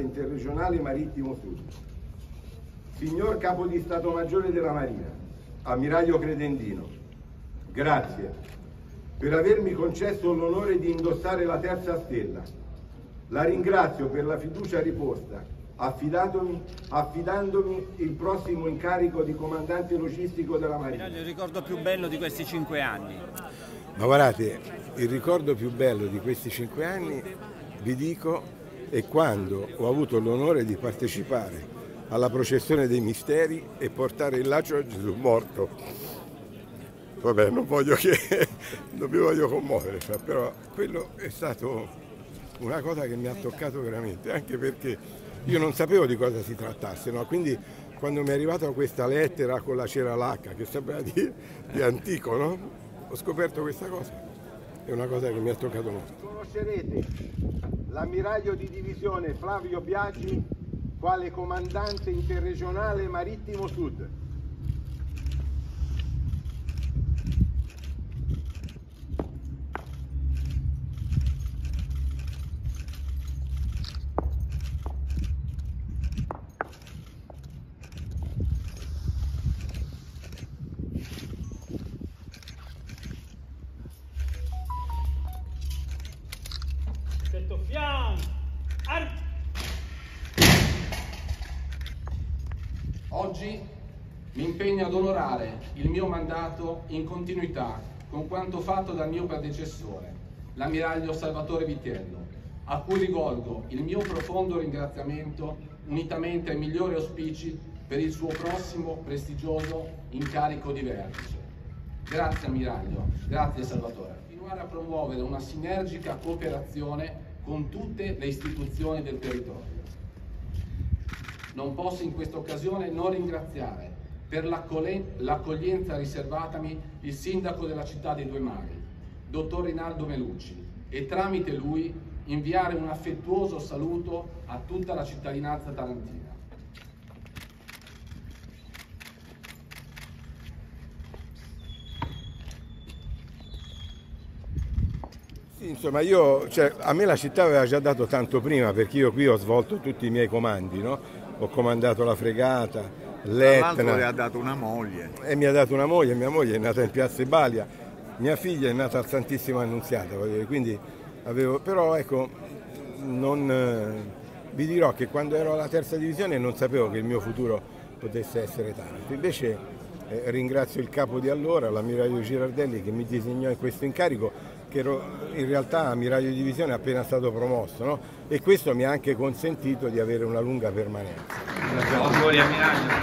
Internazionale Marittimo Sud. Signor Capo di Stato Maggiore della Marina, Ammiraglio Credendino, grazie per avermi concesso l'onore di indossare la terza stella. La ringrazio per la fiducia riposta, affidandomi il prossimo incarico di comandante logistico della Marina. Il ricordo più bello di questi cinque anni. Ma guardate, il ricordo più bello di questi cinque anni, vi dico, è quando ho avuto l'onore di partecipare alla processione dei misteri e portare il laccio a Gesù morto. Vabbè, non voglio che non mi voglio commuovere, però quello è stato una cosa che mi ha toccato veramente, anche perché io non sapevo di cosa si trattasse, no? quindi quando mi è arrivata questa lettera con la cera lacca, che sembra di, di antico, no? ho scoperto questa cosa, è una cosa che mi ha toccato molto. Conoscerete l'ammiraglio di divisione Flavio Biaggi quale comandante interregionale marittimo sud. Setto fianco! Ar- Oggi mi impegno ad onorare il mio mandato in continuità con quanto fatto dal mio predecessore, l'ammiraglio Salvatore Vitiello, a cui rivolgo il mio profondo ringraziamento unitamente ai migliori auspici per il suo prossimo prestigioso incarico di vertice. Grazie ammiraglio, grazie Salvatore. Continuare a promuovere una sinergica cooperazione con tutte le istituzioni del territorio. Non posso in questa occasione non ringraziare per l'accoglienza riservatami il sindaco della città dei Due Mari, dottor Rinaldo Melucci, e tramite lui inviare un affettuoso saluto a tutta la cittadinanza tarantina. Insomma, io, cioè, a me la città aveva già dato tanto prima perché io qui ho svolto tutti i miei comandi, no? ho comandato la fregata, l'Etna. le ha dato una moglie. E mi ha dato una moglie, mia moglie è nata in Piazza Balia, mia figlia è nata al Santissimo Annunziata, quindi avevo, però ecco, non, eh, vi dirò che quando ero alla terza divisione non sapevo che il mio futuro potesse essere tanto, invece eh, ringrazio il capo di allora, l'ammiraglio Girardelli che mi disegnò in questo incarico che ero in realtà ammiraglio di divisione appena stato promosso no? e questo mi ha anche consentito di avere una lunga permanenza. Auguri ammiraglio.